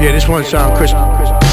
Yeah, this one sound Christmas.